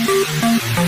Thank you.